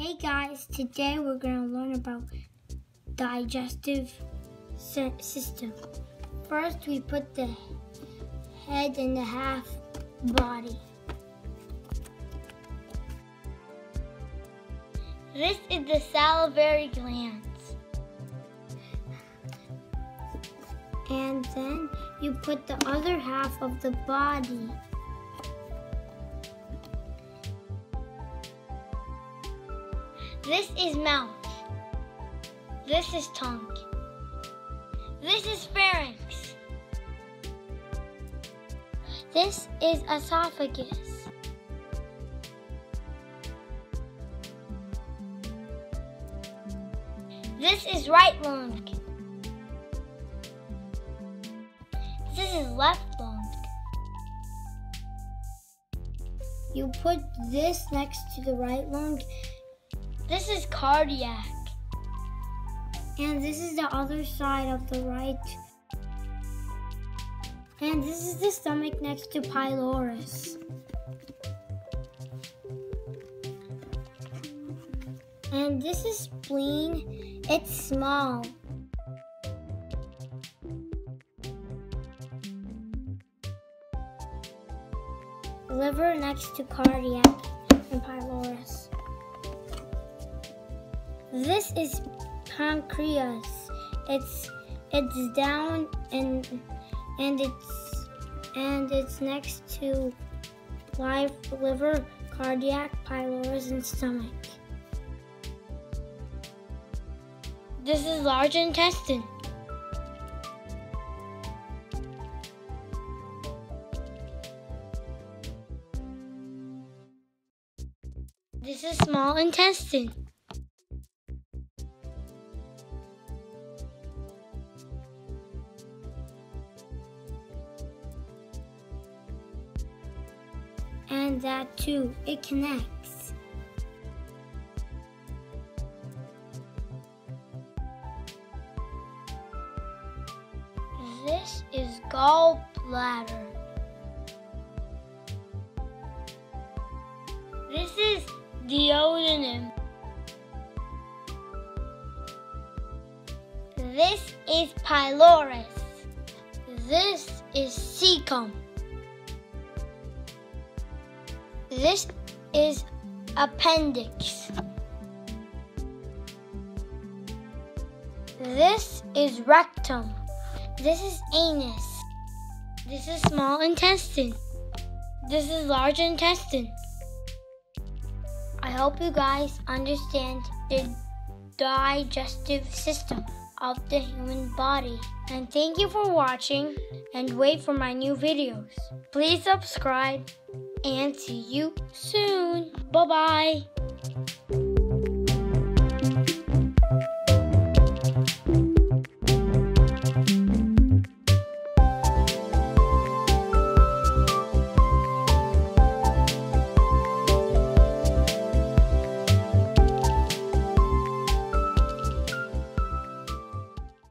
Hey guys, today we're going to learn about digestive system. First, we put the head in the half body. This is the salivary glands. And then you put the other half of the body. This is mouth. This is tongue. This is pharynx. This is esophagus. This is right lung. This is left lung. You put this next to the right lung, cardiac. and this is the other side of the right. And this is the stomach next to pylorus. And this is spleen. It's small. Liver next to cardiac and pylorus. This is pancreas. It's it's down and and it's and it's next to live liver, cardiac, pylorus, and stomach. This is large intestine. This is small intestine. And that too, it connects. This is gallbladder. This is duodenum. This is pylorus. This is cecum. This is appendix. This is rectum. This is anus. This is small intestine. This is large intestine. I hope you guys understand the digestive system of the human body. And thank you for watching and wait for my new videos. Please subscribe and see you soon. Bye bye.